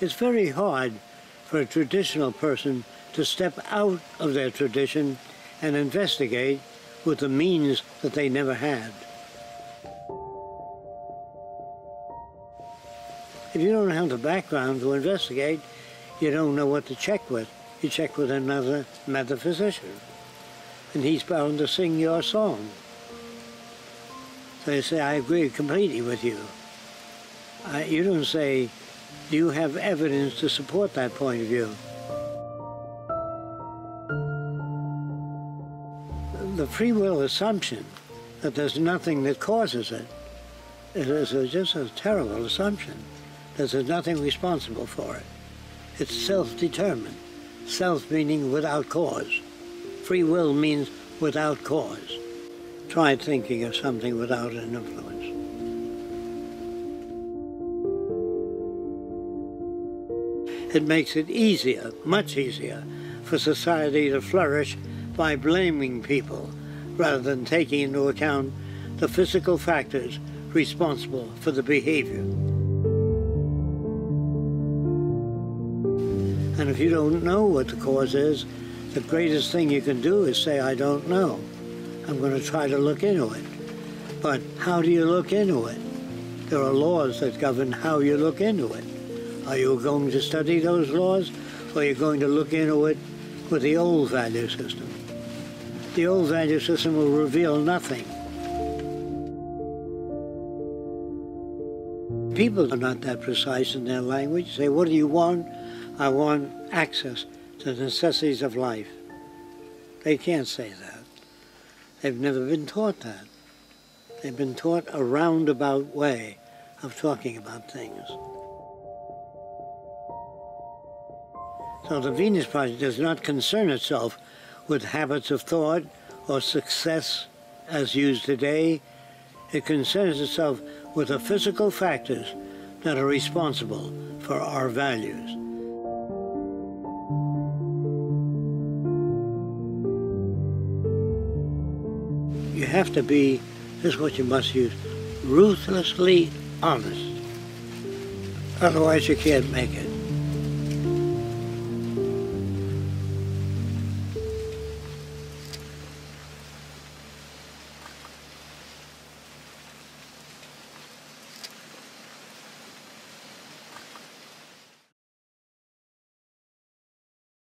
It's very hard for a traditional person to step out of their tradition and investigate with the means that they never had. If you don't have the background to investigate, you don't know what to check with. You check with another metaphysician, and he's bound to sing your song. So say, I agree completely with you. You don't say, do you have evidence to support that point of view? The free will assumption that there's nothing that causes it is just a terrible assumption. There's nothing responsible for it. It's self-determined. Self meaning without cause. Free will means without cause. Try thinking of something without an influence. It makes it easier, much easier, for society to flourish by blaming people rather than taking into account the physical factors responsible for the behavior. And if you don't know what the cause is, the greatest thing you can do is say, I don't know. I'm going to try to look into it. But how do you look into it? There are laws that govern how you look into it. Are you going to study those laws, or are you going to look into it with the old value system? The old value system will reveal nothing. People are not that precise in their language. Say, what do you want? I want access to the necessities of life. They can't say that. They've never been taught that. They've been taught a roundabout way of talking about things. So the Venus Project does not concern itself with habits of thought or success as used today. It concerns itself with the physical factors that are responsible for our values. You have to be, this is what you must use, ruthlessly honest. Otherwise you can't make it.